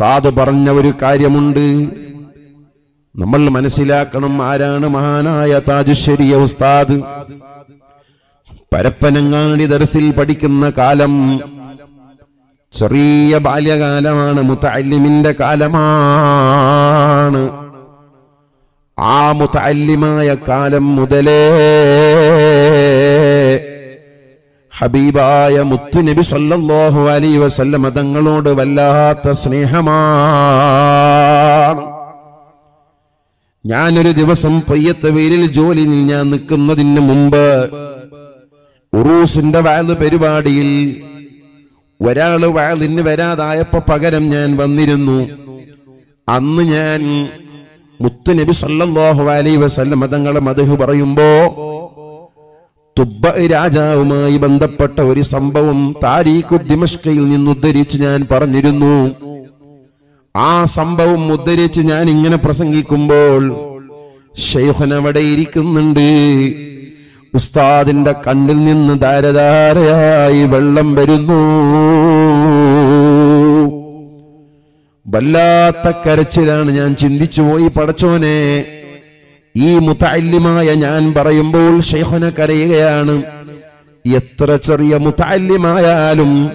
ഉസ്താദ് പറഞ്ഞ ഒരു കാര്യമുണ്ട്. നമ്മൾ മനസ്സിലാക്കണം ആരാണ് മഹാനായ താജുശ്ശേരിയ ഉസ്താദ്. പരപ്പനങ്ങാടി ദർസിൽ പഠിക്കുന്ന കാലം ചെറിയ ബാല്യകാലമാണ് മുത്തല്ലിമിന്റെ കാലമാണ്. ആ മുത്തല്ലിമായ കാലം മുതലേ ഹബീബായ മുത്തുനബി സല്ലല്ലാഹു അലൈഹി വസല്ലമ തങ്ങളോട് വല്ലാത്ത സ്നേഹമാണ്. ഞാനൊരു ദിവസം പയ്യത്ത വെയിലിൽ ജോലിയിൽ ഞാൻ നിൽക്കുന്നതിന് മുമ്പ് ഉറൂസിന്റെ വാൽ പരിപാടിയിൽ ഒരാൾ വാലിന് വരാതായപ്പോ പകരം ഞാൻ വന്നിരുന്നു. അന്ന് ഞാൻ മുത്തുനബി സല്ലല്ലാഹു അലൈഹി വസല്ലമ തങ്ങളെ മധു പറയുമ്പോ തുബ്ബ രാജാവുമായി ബന്ധപ്പെട്ട ഒരു സംഭവം താരീഖു ദിമഷ്കയിൽ നിന്ന് ഉദ്ധരിച്ച് ഞാൻ പറഞ്ഞിരുന്നു. ആ സംഭവം ഉദ്ധരിച്ച് ഞാൻ ഇങ്ങനെ പ്രസംഗിക്കുമ്പോൾ ഷെയ്ഖൻ അവിടെ ഇരിക്കുന്നുണ്ട്. ഉസ്താദിന്റെ കണ്ണിൽ നിന്ന് ധാരധാരയായി വെള്ളം വരുന്നു. വല്ലാത്ത കരച്ചിലാണ് ഞാൻ ചിന്തിച്ചു പോയി പടച്ചോനെ. ഈ മുത്തല്യമായ ഞാൻ പറയുമ്പോൾ ഷെയ്ഖുന കരയുകയാണ്. എത്ര ചെറിയ മുത്തല്യമായാലും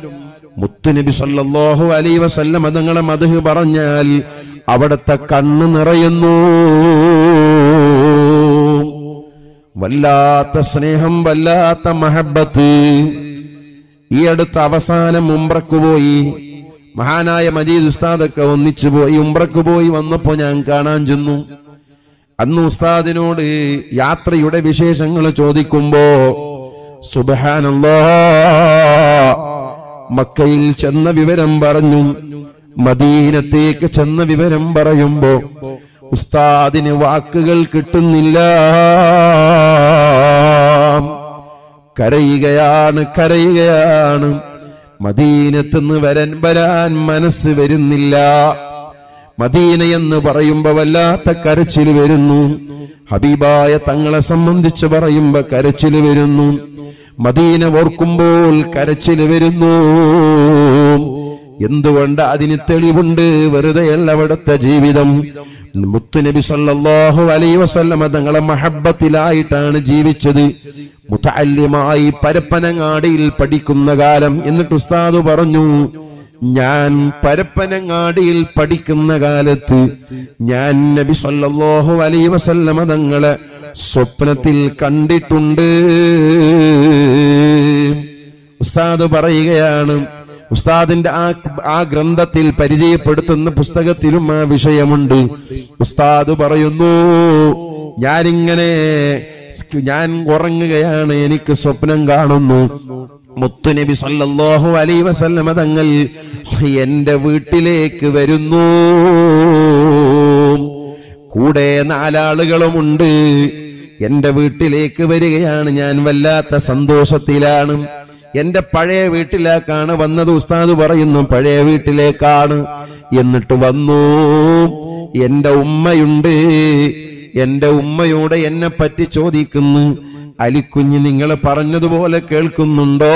മുത്തുനബി സല്ലല്ലാഹു അലൈ വസല്ലം തങ്ങളെ മധു പറഞ്ഞാൽ അവിടുത്തെ കണ്ണ് നിറയുന്നു. വല്ലാത്ത സ്നേഹം വല്ലാത്ത മഹബത്ത്. ഈ അടുത്ത അവസാനം ഉംറക്ക് പോയി. മഹാനായ മജീദ് ഉസ്താദൊക്കെ ഒന്നിച്ചു പോയി. ഉംറക്ക് പോയി വന്നപ്പോ ഞാൻ കാണാൻ ചെന്നു. അന്ന് ഉസ്താദിനോട് യാത്രയുടെ വിശേഷങ്ങൾ ചോദിക്കുമ്പോ സുബഹാനല്ലോ. മക്കയിൽ ചെന്ന വിവരം പറഞ്ഞു. മദീനത്തേക്ക് ചെന്ന വിവരം പറയുമ്പോ ഉസ്താദിന് വാക്കുകൾ കിട്ടുന്നില്ല. കരയുകയാണ് കരയുകയാണ്. മദീനത്തുനിന്ന് വരൻ വരാൻ മനസ്സ് വരുന്നില്ല. മദീന എന്ന് പറയുമ്പോ വല്ലാത്ത കരച്ചിൽ വരുന്നു. ഹബീബായ തങ്ങളെ സംബന്ധിച്ച് പറയുമ്പോ കരച്ചിൽ വരുന്നു. മദീന ഓർക്കുമ്പോൾ കരച്ചിൽ വരുന്നു. എന്തുകൊണ്ട് അതിന് തെളിവുണ്ട്? വെറുതെയല്ല അവിടുത്തെ ജീവിതം. മുത്തുനബി സല്ലാഹു അലൈ വസല്ലമ തങ്ങളെ മഹബത്തിലായിട്ടാണ് ജീവിച്ചത്. മുത്തല്യമായി പരപ്പനങ്ങാടിയിൽ പഠിക്കുന്ന കാലം. എന്നിട്ട് ഉസ്താദ് പറഞ്ഞു ഞാൻ പരപ്പനങ്ങാടിയിൽ പഠിക്കുന്ന കാലത്ത് ഞാൻ നബി സല്ലല്ലാഹു അലൈഹി വസല്ലമ തങ്ങളെ സ്വപ്നത്തിൽ കണ്ടിട്ടുണ്ട്. ഉസ്താദ് പറയുകയാണ് ഉസ്താദിന്റെ ആ ആ ഗ്രന്ഥത്തിൽ പരിചയപ്പെടുത്തുന്ന പുസ്തകത്തിലും ആ വിഷയമുണ്ട്. ഉസ്താദ് പറയുന്നു ഞാനിങ്ങനെ ഞാൻ ഉറങ്ങുകയാണ് എനിക്ക് സ്വപ്നം കാണുന്നു. മുത്തുനബി സല്ലല്ലാഹു അലൈഹി വസല്ലമ തങ്ങൾ എന്റെ വീട്ടിലേക്ക് വരുന്നു. കൂടെ നാലാളുകളുമുണ്ട്. എന്റെ വീട്ടിലേക്ക് വരികയാണ്. ഞാൻ വല്ലാത്ത സന്തോഷത്തിലാണ്. എന്റെ പഴയ വീട്ടിലേക്കാണ് വന്നത്. ഉസ്താദ് പറയുന്നു പഴയ വീട്ടിലേക്കാണ് എന്നിട്ട് വന്നു. എന്റെ ഉമ്മയുണ്ട്. എന്റെ ഉമ്മയോട് എന്നെ പറ്റി ചോദിക്കുന്നു. അലിക്കുഞ്ഞ് നിങ്ങൾ പറഞ്ഞതുപോലെ കേൾക്കുന്നുണ്ടോ?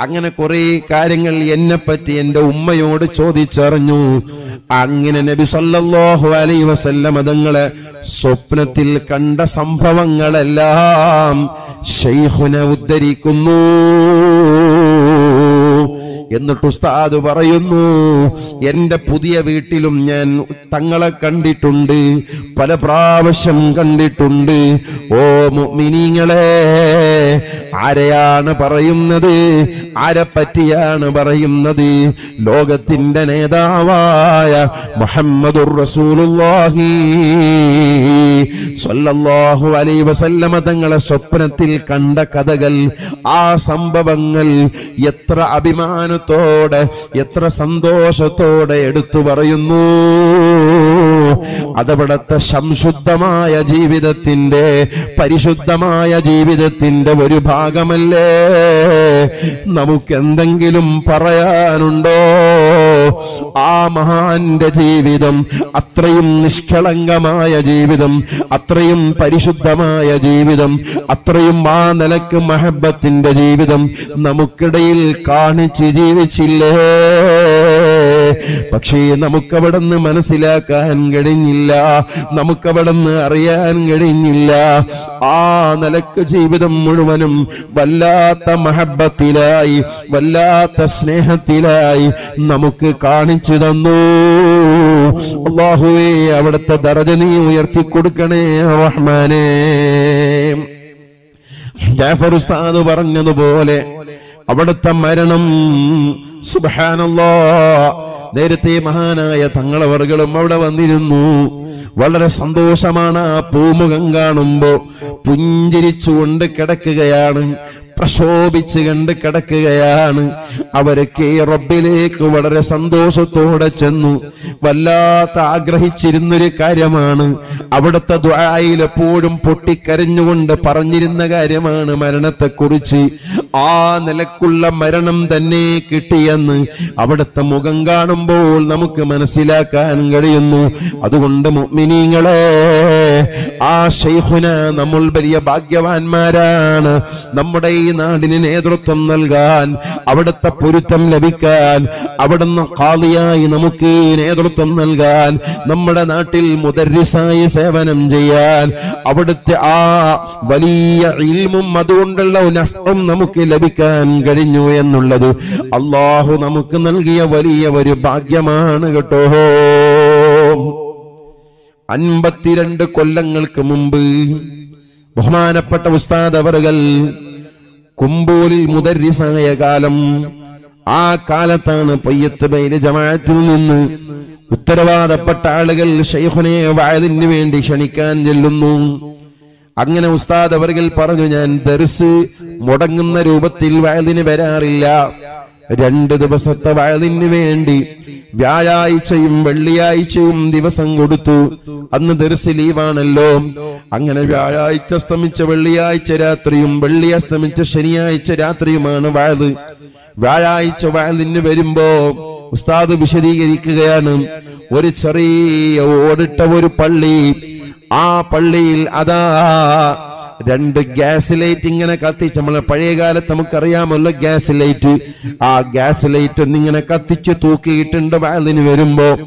അങ്ങനെ കുറെ കാര്യങ്ങൾ എന്നെ പറ്റി എന്റെ ഉമ്മയോട് ചോദിച്ചറിഞ്ഞു. അങ്ങനെ നബി സല്ലല്ലാഹു അലൈഹി വസല്ലം തങ്ങളെ സ്വപ്നത്തിൽ കണ്ട സംഭവങ്ങളെല്ലാം ഉദ്ധരിക്കുന്നു. എന്നിട്ട് ഉസ്താദ് പറയുന്നു എന്റെ പുതിയ വീട്ടിലും ഞാൻ തങ്ങളെ കണ്ടിട്ടുണ്ട് പല പ്രാവശ്യം കണ്ടിട്ടുണ്ട്. ഓ മിനിങ്ങളെ ആരെയാണ് പറയുന്നത്? ആരെ പറ്റിയാണ് പറയുന്നത്? ലോകത്തിന്റെ നേതാവായ മുഹമ്മദുർ റസൂലുള്ളാഹി. സ്വല്ലല്ലാഹു അലൈഹി വസല്ലമ തങ്ങളെ സ്വപ്നത്തിൽ കണ്ട കഥകൾ ആ സംഭവങ്ങൾ എത്ര അഭിമാനത്തോടെ എത്ര സന്തോഷത്തോടെ എടുത്തു പറയുന്നു. അതവിടത്തെ സംശുദ്ധമായ ജീവിതത്തിന്റെ പരിശുദ്ധമായ ജീവിതത്തിന്റെ ഒരു ഭാഗമല്ലേ? നമുക്ക് എന്തെങ്കിലും പറയാനുണ്ടോ? ആ മഹാന്റെ ജീവിതം അത്രയും നിഷ്കളങ്കമായ ജീവിതം അത്രയും പരിശുദ്ധമായ ജീവിതം അത്രയും ആ നിലയ്ക്ക് മഹബത്തിന്റെ ജീവിതം നമുക്കിടയിൽ കാണിച്ച് ജീവിച്ചില്ലേ? പക്ഷേ നമുക്കവിടുന്ന് മനസ്സിലാക്കാൻ കഴിഞ്ഞില്ല. നമുക്കവിടുന്ന് അറിയാൻ കഴിഞ്ഞില്ല. ആ നിലയ്ക്ക് ജീവിതം മുഴുവനും വല്ലാത്ത മഹബത്തിലായി വല്ലാത്ത സ്നേഹത്തിലായി നമുക്ക് കാണിച്ചു തന്നു. അള്ളാഹുവേ അവിടുത്തെ ദറജ നീ ഉയർത്തി കൊടുക്കണേ റഹ്മാനേ. ജാഫർ ഉസ്താദ് പറഞ്ഞതുപോലെ അവിടുത്തെ മരണം. സുബാനല്ലോ നേരത്തെ മഹാനായ തങ്ങളവറുകളും അവിടെ വന്നിരുന്നു. വളരെ സന്തോഷമാണ് ആ പൂമുഖം കാണുമ്പോ പുഞ്ചിരിച്ചുകൊണ്ട് കിടക്കുകയാണ്. പ്രശോഭിച്ച് കണ്ട് കിടക്കുകയാണ്. അവരൊക്കെ റബ്ബിലേക്ക് വളരെ സന്തോഷത്തോടെ ചെന്നു. വല്ലാത്ത ആഗ്രഹിച്ചിരുന്നൊരു കാര്യമാണ്. അവിടുത്തെ ദ്വായിൽ എപ്പോഴും പൊട്ടിക്കരഞ്ഞുകൊണ്ട് പറഞ്ഞിരുന്ന കാര്യമാണ് മരണത്തെക്കുറിച്ച്. ആ നിലക്കുള്ള മരണം തന്നെ കിട്ടിയെന്ന് അവിടുത്തെ മുഖം കാണുമ്പോൾ നമുക്ക് മനസ്സിലാക്കാൻ കഴിയുന്നു. അതുകൊണ്ട് മുഅ്മിനീങ്ങളെ ആ ഷെയ്ഹുന നമ്മൾ വലിയ ഭാഗ്യവാന്മാരാണ്. നമ്മുടെ ഈ നാടിന് നേതൃത്വം നൽകാൻ അവിടുത്തെ പൊരുത്തം ലഭിക്കാൻ അവിടുന്ന് കാളിയായി നമുക്ക് ഈ നേതൃത്വം നൽകാൻ നമ്മുടെ നാട്ടിൽ മുദരിസായി സേവനം ചെയ്യാൻ അവിടുത്തെ ആ വലിയ ഇൽമും അതുകൊണ്ടുള്ള നഷ്ടം നമുക്ക് ലഭിക്കാൻ കഴിഞ്ഞു എന്നുള്ളത് അള്ളാഹു നമുക്ക് നൽകിയ വലിയ ഒരു ഭാഗ്യമാണ് കേട്ടോ. അൻപത്തിരണ്ട് കൊല്ലങ്ങൾക്ക് മുമ്പ് ബഹുമാനപ്പെട്ട ഉസ്താദ് അവറുകൾ കുമ്പൂരിൽ മുദരിസായ കാലം ആ കാലത്താണ് പയ്യത്ത് ബൈര് ജമാഅത്തിൽ നിന്ന് ഉത്തരവാദപ്പെട്ട ആളുകൾ ഷെയ്ഖുനെ വായതിന് വേണ്ടി ക്ഷണിക്കാൻ ചെല്ലുന്നു. അങ്ങനെ ഉസ്താദ് അവർകൾ പറഞ്ഞു ഞാൻ ദർസ് മുടങ്ങുന്ന രൂപത്തിൽ വയലിന് വരാറില്ല. രണ്ട് ദിവസത്തെ വയലിന് വേണ്ടി വ്യാഴാഴ്ചയും വെള്ളിയാഴ്ചയും ദിവസം കൊടുത്തു. അന്ന് ദർസ് ലീവാണല്ലോ. അങ്ങനെ വ്യാഴാഴ്ച അസ്തമിച്ച വെള്ളിയാഴ്ച രാത്രിയും വെള്ളി അസ്തമിച്ച ശനിയാഴ്ച രാത്രിയുമാണ് വയത് വ്യാഴാഴ്ച വയലിന് വരുമ്പോ ഉസ്താദ് വിശദീകരിക്കുകയാണ്. ഒരു ചെറിയ ഓടിട്ട ഒരു പള്ളി ആ പള്ളിയിൽ അതാ രണ്ട് ഗ്യാസ് ലൈറ്റ് ഇങ്ങനെ കത്തിച്ച് നമ്മൾ പഴയ കാലത്ത് നമുക്കറിയാമല്ലോ ഗ്യാസ് ലൈറ്റ്. ആ ഗ്യാസ് ലൈറ്റ് ഒന്നിങ്ങനെ കത്തിച്ച് തൂക്കിയിട്ടുണ്ട് വയലിന് വരുമ്പോ.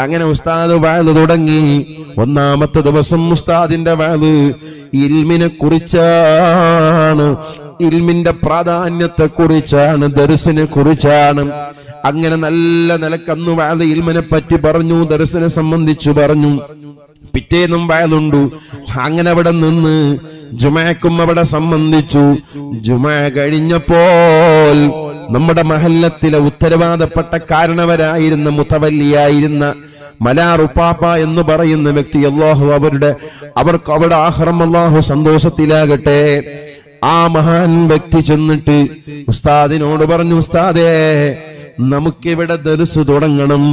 അങ്ങനെ ഉസ്താദ് വയൽ തുടങ്ങി. ഒന്നാമത്തെ ദിവസം ഉസ്താദിന്റെ വയൽ ഇൽമിനെ കുറിച്ചാണ്. ഇൽമിന്റെ പ്രാധാന്യത്തെ കുറിച്ചാണ് ദർസിനെ കുറിച്ചാണ്. അങ്ങനെ നല്ല നിലക്കന്നു വാഴ ഇൽമിനെ പറ്റി പറഞ്ഞു ദർസിനെ സംബന്ധിച്ചു പറഞ്ഞു. പിറ്റേന്നും വയലുണ്ടു. അങ്ങനെ അവിടെ നിന്ന് ജുമാക്കും അവിടെ സംബന്ധിച്ചു. ജുമ കഴിഞ്ഞപ്പോൾ നമ്മുടെ മഹല്ലത്തിലെ ഉത്തരവാദപ്പെട്ട കാരണവരായിരുന്ന മുത്തവല്ലിയായിരുന്ന മലാറുപ്പാപ്പ എന്ന് പറയുന്ന വ്യക്തി അള്ളാഹു അവരുടെ അവർക്ക് അവിടെ ആഹ്റം അള്ളാഹു സന്തോഷത്തിലാകട്ടെ. ആ മഹാൻ വ്യക്തി ചെന്നിട്ട് ഉസ്താദിനോട് പറഞ്ഞു ഉസ്താദേ നമുക്കിവിടെ ദർസ് തുടങ്ങണം.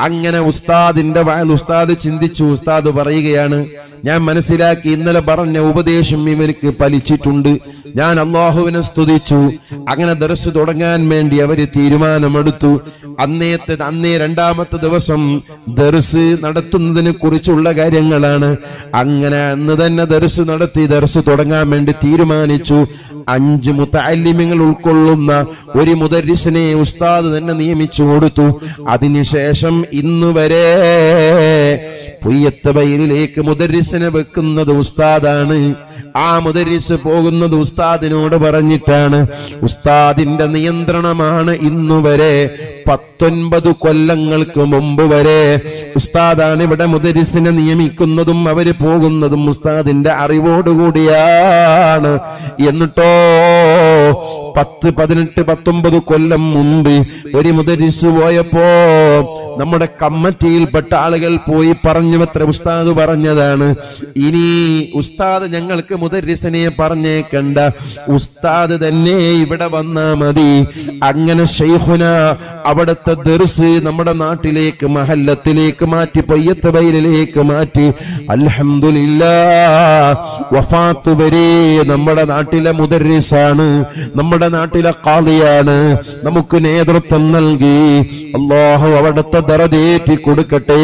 അങ്ങനെ ഉസ്താദിന്റെ വയൽ ഉസ്താദ് ചിന്തിച്ചു ഉസ്താദ് പറയുകയാണ് ഞാൻ മനസ്സിലാക്കി ഇന്നലെ പറഞ്ഞ ഉപദേശം ഇവർക്ക് പലിച്ചിട്ടുണ്ട് ഞാൻ അള്ളാഹുവിനെ സ്തുതിച്ചു. അങ്ങനെ ദർസ് തുടങ്ങാൻ വേണ്ടി അവർ തീരുമാനമെടുത്തു. അന്നേത്തെ അന്നേ രണ്ടാമത്തെ ദിവസം ദർസ് നടത്തുന്നതിനെ കുറിച്ചുള്ള കാര്യങ്ങളാണ്. അങ്ങനെ അന്ന് തന്നെ ദർസ് നടത്തി ദർസ് തുടങ്ങാൻ വേണ്ടി തീരുമാനിച്ചു. അഞ്ച് മുത്താലിമ്യങ്ങൾ ഉൾക്കൊള്ളുന്ന ഒരു മുദരിസിനെ ഉസ്താദ് തന്നെ നിയമിച്ചു കൊടുത്തു. അതിനുശേഷം ഇന്ന് വരെ വയലിലേക്ക് മുദരിസിനെ വെക്കുന്നത് ഉസ്താദാണ്. ആ മുദരിസ് പോകുന്നത് ഉസ്താദിനോട് പറഞ്ഞിട്ടാണ്. ഉസ്താദിന്റെ നിയന്ത്രണമാണ് ഇന്നുവരെ പത്തൊൻപത് കൊല്ലങ്ങൾക്ക് മുമ്പ് വരെ ഉസ്താദാണ് ഇവിടെ മുദരിസിനെ നിയമിക്കുന്നതും അവർ പോകുന്നതും ഉസ്താദിന്റെ അറിവോടുകൂടിയാണ്. എന്നിട്ടോ പത്ത് പതിനെട്ട് പത്തൊമ്പത് കൊല്ലം മുമ്പ് ഒരു മുദരിസ് പോയപ്പോ നമ്മുടെ കമ്മറ്റിയിൽപ്പെട്ട ആളുകൾ പോയി പറഞ്ഞു അത്ര ഉസ്താദ് പറഞ്ഞതാണ്. ഇനി ഉസ്താദ് ഞങ്ങൾക്ക് മുദരിസിനെ പറഞ്ഞേക്കണ്ട. ഉസ്താദ് തന്നെ ഇവിടെ വന്നാ മതി. അങ്ങനെ ഷെയ്ഹുന അവിടുത്തെ ദർസ് നമ്മുടെ നാട്ടിലേക്ക് മഹല്ലത്തിലേക്ക് മാറ്റി പൊയ്യത്ത് വയലിലേക്ക് മാറ്റി. അലഹമില്ല വഫാത്ത് വരെ നമ്മുടെ നാട്ടിലെ മുദരിസാണ് നമ്മുടെ നാട്ടിലെ കാളിയാണ് നമുക്ക് നേതൃത്വം നൽകി അള്ളാഹു അവിടുത്തെ ദറതേറ്റി കൊടുക്കട്ടെ.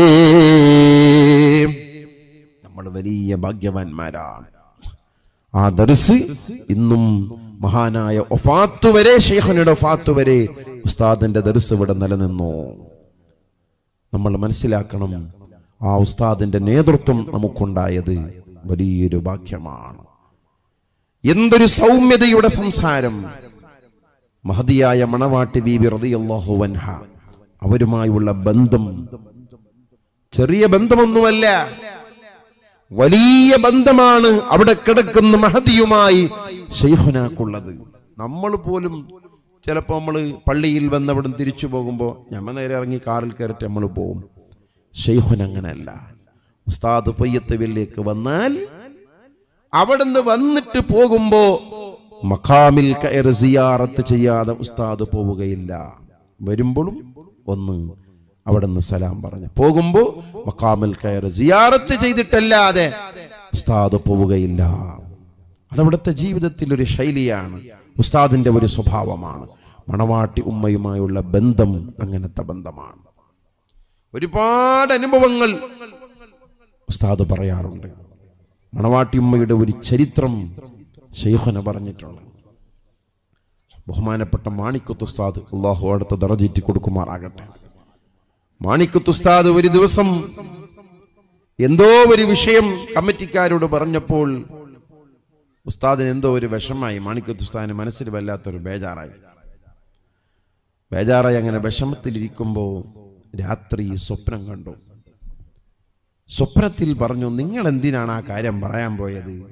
നമ്മൾ വലിയ ഭാഗ്യവാന്മാരാണ്. ആ ദർസ് ഇന്നും മഹാനായ ഒഫാത്തു വരെ ഷെയ്ഖനയുടെ ഒഫാത്തു വരെ ഉസ്താദിന്റെ ദർസ് ഇവിടെ നിലനിന്നു. നമ്മൾ മനസ്സിലാക്കണം ആ ഉസ്താദിന്റെ നേതൃത്വം നമുക്കുണ്ടായത് വലിയൊരു ഭാഗ്യമാണ്. എന്തൊരു സൗമ്യതയുടെ സംസാരം. മഹതിയായ മണവാട്ടി ബീബി റളിയല്ലാഹു വൻഹ അവരുമായുള്ള ബന്ധം. ചെറിയ ബന്ധമൊന്നുമല്ല വലിയ ബന്ധമാണ് അവിടെ കിടക്കുന്ന മഹതിയുമായി ഷെയ്ഹുനാക്കുള്ളത് നമ്മൾ പോലും ചിലപ്പോൾ നമ്മൾ പള്ളിയിൽ വന്നവിടുന്ന് തിരിച്ചു പോകുമ്പോൾ ഞമ്മ നേരെ ഇറങ്ങി കാറിൽ കയറിട്ട് നമ്മൾ പോവും. ഷെയ്ഖുൻ അങ്ങനെയല്ല. ഉസ്താദ് പൊയ്യത്തുവിലേക്ക് വന്നാൽ അവിടുന്ന് വന്നിട്ട് പോകുമ്പോൾ മഖാമിൽ കയറി സിയാറത്ത് ചെയ്യാതെ ഉസ്താദ് പോവുകയില്ല. വരുമ്പോഴും ഒന്ന് അവിടുന്ന് സലാം പറഞ്ഞു. പോകുമ്പോൾ മഖാമിൽ കയറി സിയാറത്ത് ചെയ്തിട്ടല്ലാതെ ഉസ്താദ് പോവുകയില്ല. അതവിടുത്തെ ജീവിതത്തിൽ ഒരു ശൈലിയാണ് ഉസ്താദിന്റെ ഒരു സ്വഭാവമാണ്. മണവാട്ടി ഉമ്മയുമായുള്ള ബന്ധം അങ്ങനത്തെ ബന്ധമാണ്. ഒരുപാട് അനുഭവങ്ങൾ ഉസ്താദ് പറയാറുണ്ട്. മണവാട്ടി ഉമ്മയുടെ ഒരു ചരിത്രം ശൈഹന പറഞ്ഞിട്ടുണ്ട്. ബഹുമാനപ്പെട്ട മാണിക്കുത്ത് ഉസ്താദ് അള്ളാഹു അടുത്ത ദറജീറ്റി കൊടുക്കുമാറാകട്ടെ. മാണിക്കുത്ത് ഉസ്താദ് ഒരു ദിവസം എന്തോ ഒരു വിഷയം കമ്മിറ്റിക്കാരോട് പറഞ്ഞപ്പോൾ ഉസ്താദിന് എന്തോ ഒരു വിഷമായി മാണിക്കത്ത് ഉസ്താദിന് മനസ്സിൽ വല്ലാത്തൊരു ബേജാറായി. ബേജാറായി അങ്ങനെ വിഷമത്തിലിരിക്കുമ്പോൾ രാത്രി സ്വപ്നം കണ്ടു. സ്വപ്നത്തിൽ പറഞ്ഞു നിങ്ങൾ എന്തിനാണ് ആ കാര്യം പറയാൻ പോയത്?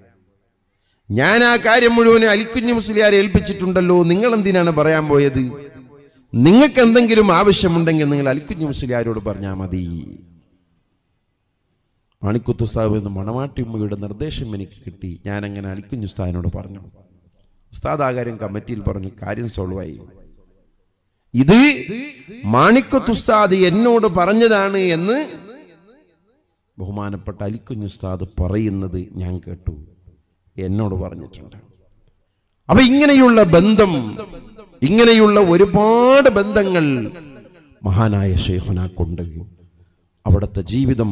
ഞാൻ ആ കാര്യം മുഴുവൻ അലിക്കുഞ്ഞു മുസ്ലിയാരെ ഏൽപ്പിച്ചിട്ടുണ്ടല്ലോ. നിങ്ങൾ എന്തിനാണ് പറയാൻ പോയത്? നിങ്ങൾക്ക് എന്തെങ്കിലും ആവശ്യമുണ്ടെങ്കിൽ നിങ്ങൾ അലിക്കുഞ്ഞു മുസ്ലിയാരോട് പറഞ്ഞാൽ മതി. മാണിക്കുത്ത് സാഹിബ് എന്ന് മണവാട്ടി ഉമ്മയുടെ നിർദ്ദേശം എനിക്ക് കിട്ടി. ഞാൻ അങ്ങനെ അലിക്കുഞ്ഞു ഉസ്താദിനോട് പറഞ്ഞു. ഉസ്താദ് ആ കാര്യം കമ്മിറ്റിയിൽ പറഞ്ഞു. കാര്യം സോൾവ് ആയി ഇത് മാണിക്കത്ത് ഉസ്താദ് എന്നോട് പറഞ്ഞതാണ് എന്ന് ബഹുമാനപ്പെട്ട അലിക്കുഞ്ഞു ഉസ്താദ് പറയുന്നത് ഞാൻ കേട്ടു. എന്നോട് പറഞ്ഞിട്ടുണ്ട്. അപ്പൊ ഇങ്ങനെയുള്ള ബന്ധം ഇങ്ങനെയുള്ള ഒരുപാട് ബന്ധങ്ങൾ മഹാനായ ഷെയ്ഖുനാക്കുണ്ട് അവിടുത്തെ ജീവിതം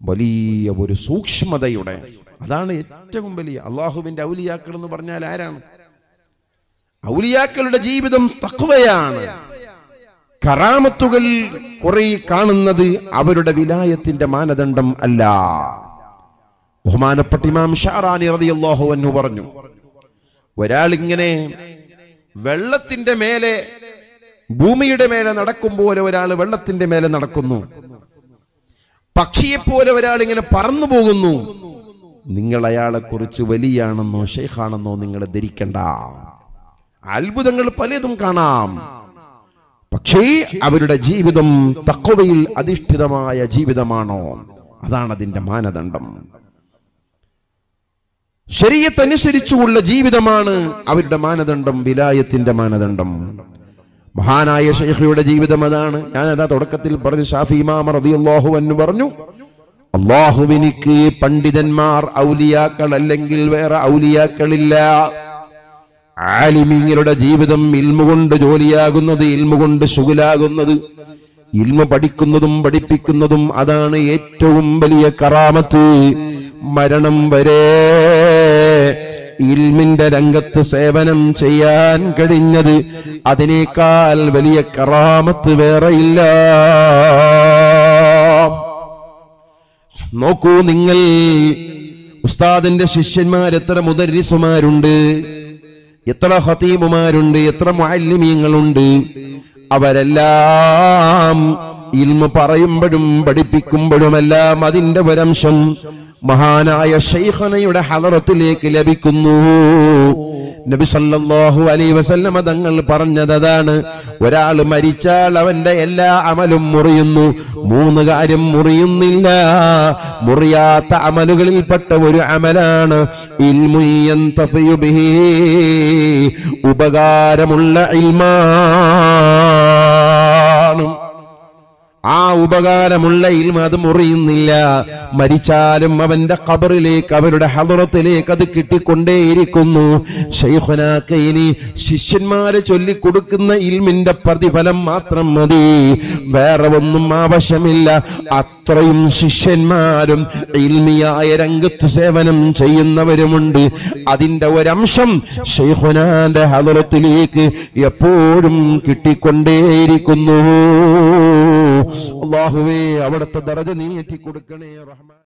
വലിയ ഒരു സൂക്ഷ്മതയുടെ അതാണ് ഏറ്റവും വലിയ അള്ളാഹുവിന്റെ ഔലിയാക്കൾ എന്ന് പറഞ്ഞാൽ ആരാണ്? ഔലിയാക്കളുടെ ജീവിതം തക്വയാണ് കറാമത്തുകൾ കുറെ കാണുന്നത് അവരുടെ വിലായത്തിന്റെ മാനദണ്ഡം അല്ല. ബഹുമാനപ്പെട്ട ഇമാം ഷാറാനി റളിയല്ലാഹു എന്ന് പറഞ്ഞു ഒരാൾ ഇങ്ങനെ വെള്ളത്തിന്റെ മേലെ ഭൂമിയുടെ മേലെ നടക്കും പോലെ ഒരാൾ വെള്ളത്തിന്റെ മേലെ നടക്കുന്നു. പക്ഷിയെപ്പോലെ ഒരാൾ ഇങ്ങനെ പറന്നു പോകുന്നു. നിങ്ങൾ അയാളെ കുറിച്ച് വലിയാണെന്നോ ഷെയ്ഖാണെന്നോ നിങ്ങൾ ധരിക്കണ്ട. അത്ഭുതങ്ങൾ പലതും കാണാം. പക്ഷേ അവരുടെ ജീവിതം തക്കവയിൽ അധിഷ്ഠിതമായ ജീവിതമാണോ? അതാണ് അതിന്റെ മാനദണ്ഡം. ശരീരത്തനുസരിച്ചുള്ള ജീവിതമാണ് അവരുടെ മാനദണ്ഡം വിലായത്തിന്റെ മാനദണ്ഡം. മഹാനായ ഷെയ്ഖിയുടെ ജീവിതം അതാണ്. ഞാൻ അതാ തുടക്കത്തിൽ പറഞ്ഞു ഷാഫി ഇമാം റളിയല്ലാഹു അൻഹു പറഞ്ഞു അള്ളാഹുവിനിക്ക് പണ്ഡിതന്മാർ ഔലിയാക്കൾ അല്ലെങ്കിൽ വേറെ ഔലിയാക്കളില്ല. ആലിമീങ്ങളുടെ ജീവിതം ഇൽമുകൊണ്ട് ജോലിയാകുന്നത് ഇൽമുകൊണ്ട് ശുഗലാകുന്നത് ഇൽമ പഠിക്കുന്നതും പഠിപ്പിക്കുന്നതും അതാണ് ഏറ്റവും വലിയ കറാമത്ത്. മരണം വരെ ഇൽമിന്റെ രംഗത്ത് സേവനം ചെയ്യാൻ കഴിഞ്ഞത് അതിനേക്കാൾ വലിയ കറാമത്ത് വേറെയില്ല. നോക്കൂ നിങ്ങൾ ഉസ്താദിന്റെ ശിഷ്യന്മാർ എത്ര മുദരിസുമാരുണ്ട് എത്ര ഹതീബുമാരുണ്ട് എത്ര മാലിന്യങ്ങളുണ്ട് അവരെല്ലാം ഇൽമ പറയുമ്പോഴും പഠിപ്പിക്കുമ്പോഴുമെല്ലാം അതിന്റെ ഒരംശം മഹാനായ ഷെയ്ഖനയുടെ ഹലറത്തിലേക്ക് ലഭിക്കുന്നു. നബി സല്ലല്ലാഹു അലൈഹി വസല്ലമ തങ്ങൾ പറഞ്ഞതാണ് ഒരാൾ മരിച്ചാൽ അവന്റെ എല്ലാ അമലും മുറിയുന്നു. മൂന്ന് കാര്യം മുറിയുന്നില്ല. മുറിയാത്ത അമലുകളിൽപ്പെട്ട ഒരു അമലാണ് ഇൽമു ഉപകാരമുള്ള ഇൽമാണ് ആ ഉപകാരമുള്ള ഇൽമ അത് മുറിയുന്നില്ല. മരിച്ചാലും അവന്റെ കബറിലേക്ക് അവരുടെ ഹദറത്തിലേക്ക് അത് കിട്ടിക്കൊണ്ടേയിരിക്കുന്നു. ഷെയ്ഖുനാക്ക് ഇനി ശിഷ്യന്മാരെ ചൊല്ലിക്കൊടുക്കുന്ന ഇൽമിന്റെ പ്രതിഫലം മാത്രം മതി. വേറെ ഒന്നും ആവശ്യമില്ല. അത്രയും ശിഷ്യന്മാരും ഇൽമിയായ രംഗത്ത് സേവനം ചെയ്യുന്നവരുമുണ്ട്. അതിന്റെ ഒരംശം ഷെയ്ഖുനാന്റെ ഹദറത്തിലേക്ക് എപ്പോഴും കിട്ടിക്കൊണ്ടേയിരിക്കുന്നു. അള്ളാഹുവേ അവിടുത്തെ ദറജ നീ എത്തിക്കൊടുക്കണേ കൊടുക്കണേ റഹ്മാൻ